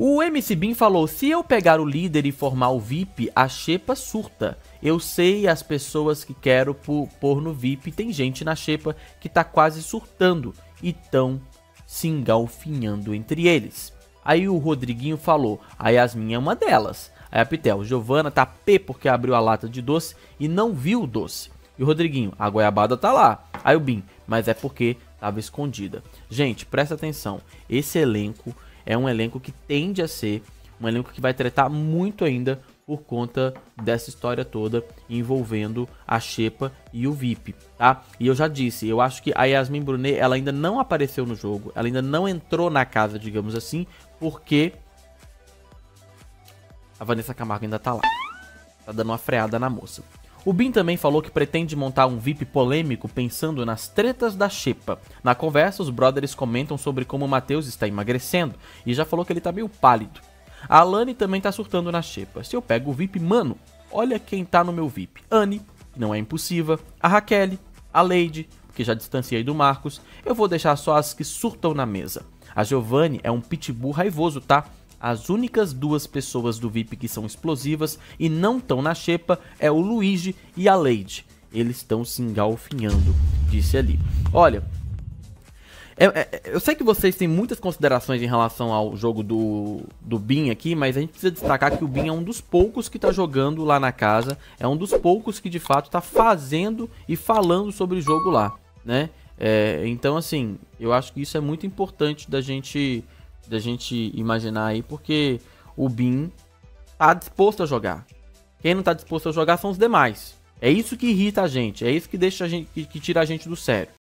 O MC Bin falou: se eu pegar o líder e formar o VIP, a Xepa surta. Eu sei as pessoas que quero pôr no VIP, tem gente na Xepa que tá quase surtando e tão se engalfinhando entre eles. Aí o Rodriguinho falou: a Yasmin é uma delas. Aí a Pitel, Giovana tá P porque abriu a lata de doce e não viu o doce. E o Rodriguinho, a goiabada tá lá. Aí o Bim, mas é porque tava escondida. Gente, presta atenção. Esse elenco é um elenco que tende a ser um elenco que vai tratar muito ainda por conta dessa história toda envolvendo a Xepa e o VIP, tá? E eu já disse, eu acho que a Yasmin Brunet, ela ainda não apareceu no jogo, ela ainda não entrou na casa, digamos assim, porque a Vanessa Camargo ainda tá lá. Tá dando uma freada na moça. O Bin também falou que pretende montar um VIP polêmico pensando nas tretas da Xepa. Na conversa, os brothers comentam sobre como o Matheus está emagrecendo e já falou que ele tá meio pálido. A Alane também tá surtando na xepa. Se eu pego o VIP, mano, olha quem tá no meu VIP. Anne, que não é impulsiva, a Raquel, a Lady, que já distanciei do Marcos. Eu vou deixar só as que surtam na mesa. A Giovanni é um pitbull raivoso, tá? As únicas duas pessoas do VIP que são explosivas e não estão na xepa é o Luigi e a Lady. Eles estão se engalfinhando, disse ali. Olha, é, é, eu sei que vocês têm muitas considerações em relação ao jogo do, do Bin aqui, mas a gente precisa destacar que o Bin é um dos poucos que está jogando lá na casa, é um dos poucos que de fato está fazendo e falando sobre o jogo lá, né? É, então, assim, eu acho que isso é muito importante da gente, da gente imaginar aí, porque o Bin tá disposto a jogar. Quem não tá disposto a jogar são os demais. É isso que irrita a gente, é isso que deixa a gente, que, que tira a gente do sério.